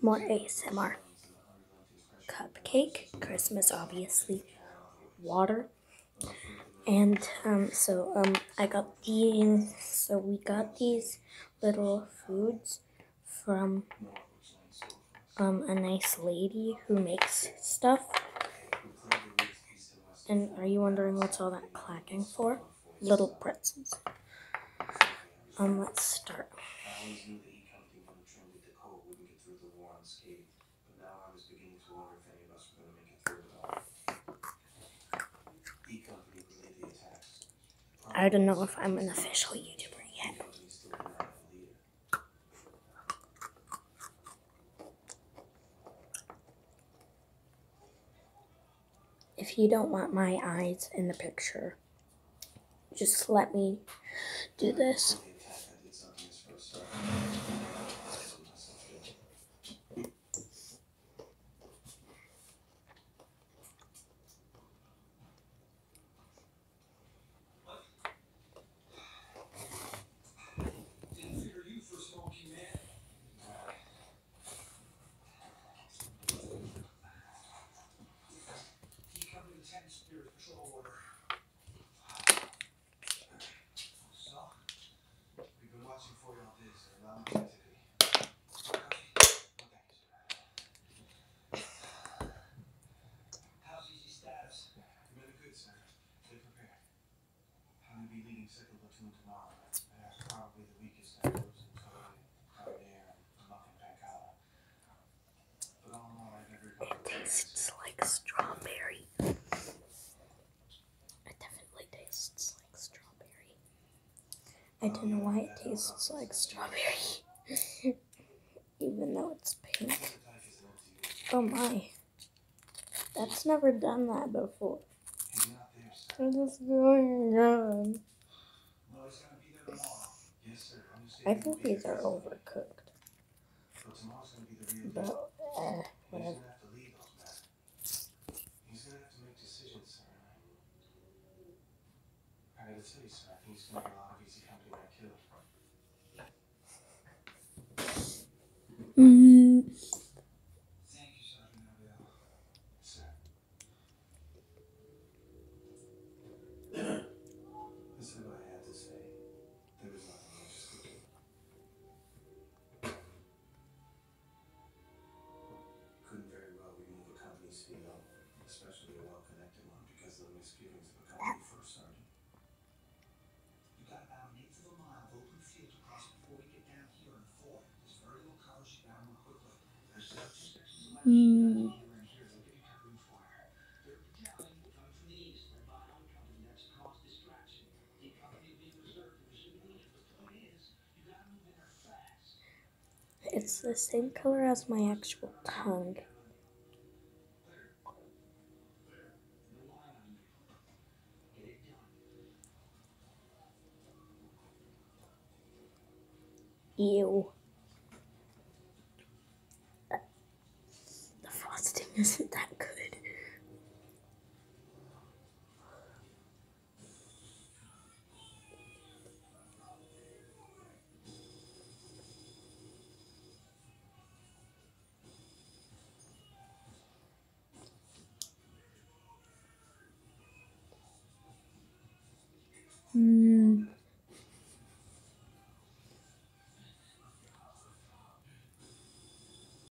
more ASMR. Cupcake, Christmas, obviously, water, and um, so um, I got these. So we got these little foods from um, a nice lady who makes stuff. And are you wondering what's all that clacking for? Little pretzels. Um, let's start. I always knew the E company from the trim with the code wouldn't get through the war unscathed, but now I was beginning to wonder if any of us were going to make it through it all. E company the attacks. I don't know if I'm an official YouTuber yet. Company still didn't have a leader. If you don't want my eyes in the picture, just let me do this. The attack, I did something this first started. I told myself that. Didn't figure you for smoky man. Decoming 10 Spirit Patrol order. So, We've been watching for you all day, sir. Allow me to activity. how's easy status? Really good, sir. Stay prepared. I'm gonna be leading second platoon tomorrow. That's probably the weakest echoes in Toy, Carnier, and Muffin Penkala. But all in all, I have every It tastes like strawberry. It definitely tastes like strawberry. I don't know why it tastes like strawberry. Even though it's pink. Oh my. That's never done that before. He's not there, sir. What is going on? No, he's gonna be there tomorrow. Yes, sir. I think these are overcooked. But uh, whatever. I gotta tell you, I think he's gonna a lot of easy company one, because of the misgivings of a company first sergeant. You got about an eighth of a mile of open field to cross before we get down here in the fort. There's very little coverage. You gotta move quickly. There's two sections of my Hmm. around here. They'll give you covering fire. Third battalion coming from the east, led by our company. That's cross distraction. The company will be in reserve division lead. But the point is, you gotta move in there fast. it's the same color as my actual tongue. Rely on you. Get it done. Ew. The frosting isn't that good.